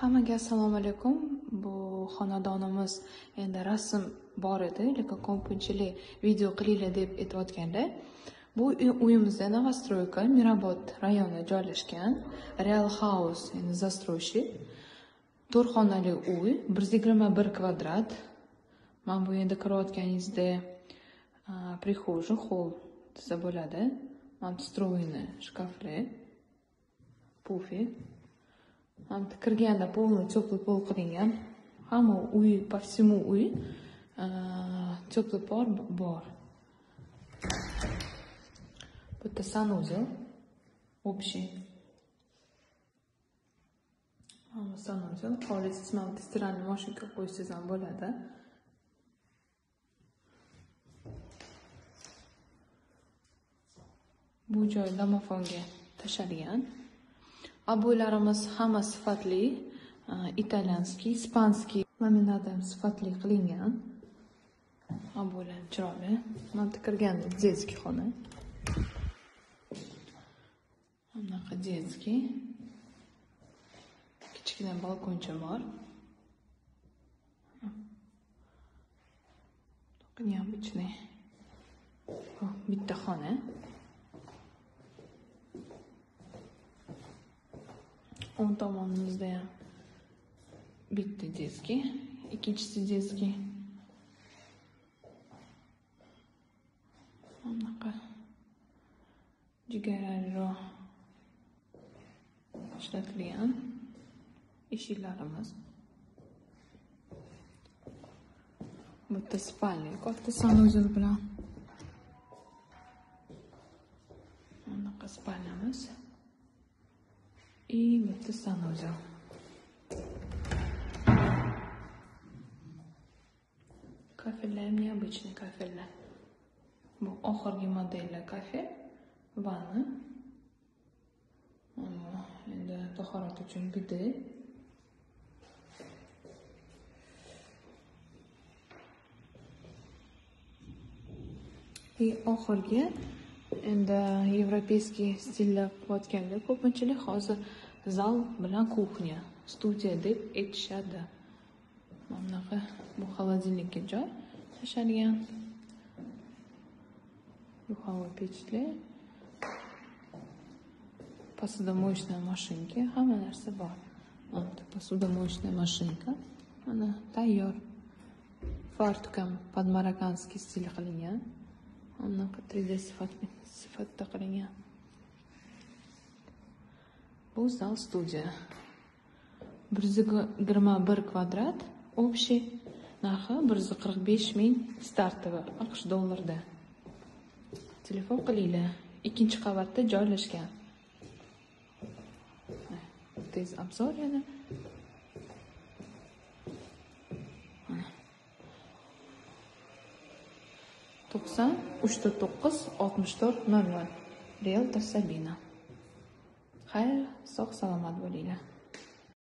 Hammaga assalomu alaykum. Bu xonadonimiz endi rasm bor edi, lekin ko'pinchilik video qilinglar deb aytayotganda, bu uyimizda новостройка Mirobod rayonida joylashgan Real House, endi застройщик. To'rt xonali uy, 121 kvadrat. Mana bu endi kirayotganingizda прихожий hol desa bo'ladi. Mana встроенный shkaflar, pufik. Ham kirganda полный теплый pol qilingan. Hamma uy, по всему uy теплый пол bor. Bu санузел общий. Mana санузел. Xohlasangiz mana bu стиральный mashinka qo'ysangiz ham bo'ladi. Bu joy domofonga tashlangan. Obuylarimiz hamma sifatli, e, italyanskiy, ispanskiy laminatdan sifatli qilingan. Obuylar chiroyli. Mana kirganda детский xona. Bunaqa детский. Kichkina balkoncha bor. необычный. Bitta xona. O'ng tomonimizda ham bitta детский ikkinchisi детский bunaqa jigaraliroq ishlatilgan eshiklarimiz bu yerda spalnik katta sanuzel bilan bunaqa spalnyamiz и bitta sanuzel kafellar ham необычный kafellar bu oxirgi modellar kafe vanna endi tahorat uchun bidi и oxirgi endi yevropeyskiy stilda qilayotganda ko'pinchilik hozir zal bilan kuxnya studiya deb aytishadi. Mana bunaqa bu холодильникка joy tashlangan. Духовой pechli. Посудомоечная mashinka hamma narsa bor. Mana посудомоечная mashinka mana tayyor. Fartuk ham подмарокканский stil qilingan. Bunaqa 3D sifat sifatda qilingan. Bu zal studiya. Bir yuz yigirma bir kvadrat. Общий narxi bir yuz qirq besh ming startovi aqsh dollarida. Telefon qilinglar. Ikkinchi qavatda joylashgan. Tez обзор yana to'qson uchta to'qqiz oltmish to'rt nol nol realtor sabina. Xayr sog' salomat bo'linglar.